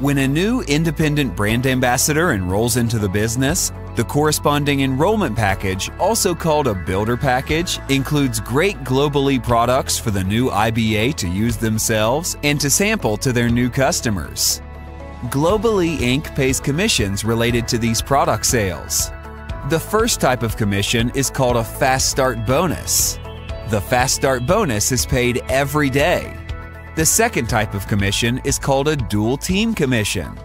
When a new independent brand ambassador enrolls into the business, the corresponding enrollment package, also called a builder package, includes great Globallee products for the new IBA to use themselves and to sample to their new customers. Globallee Inc. pays commissions related to these product sales. The first type of commission is called a Fast Start bonus. The Fast Start bonus is paid every day. The second type of commission is called a Dual Team Commission.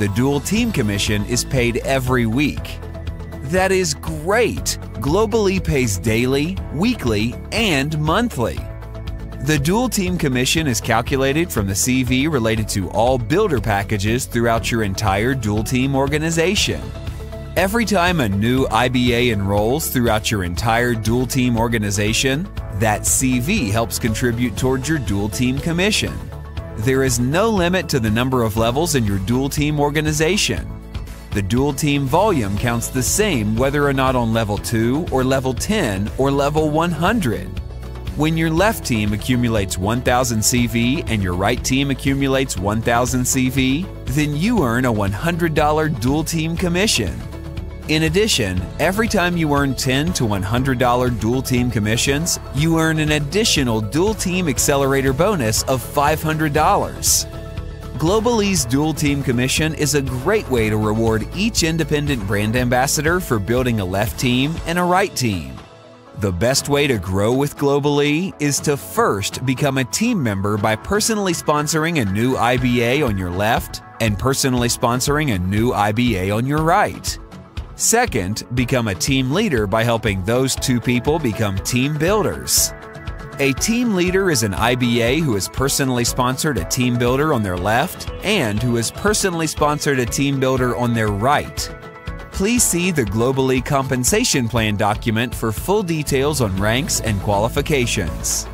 The Dual Team Commission is paid every week. That is great! Globallee pays daily, weekly, and monthly. The Dual Team Commission is calculated from the CV related to all builder packages throughout your entire Dual Team organization. Every time a new IBA enrolls throughout your entire Dual Team organization, that CV helps contribute towards your Dual Team Commission. There is no limit to the number of levels in your Dual Team organization. The dual team volume counts the same whether or not on level 2 or level 10 or level 100. When your left team accumulates 1000 CV and your right team accumulates 1000 CV, then you earn a $100 dual team commission. In addition, every time you earn 10 to $100 dual team commissions, you earn an additional dual team accelerator bonus of $500. Globallee's Dual Team Commission is a great way to reward each independent brand ambassador for building a left team and a right team. The best way to grow with Globallee is to first become a team member by personally sponsoring a new IBA on your left and personally sponsoring a new IBA on your right. Second, become a team leader by helping those two people become team builders. A team leader is an IBA who has personally sponsored a team builder on their left and who has personally sponsored a team builder on their right. Please see the Globallee Compensation Plan document for full details on ranks and qualifications.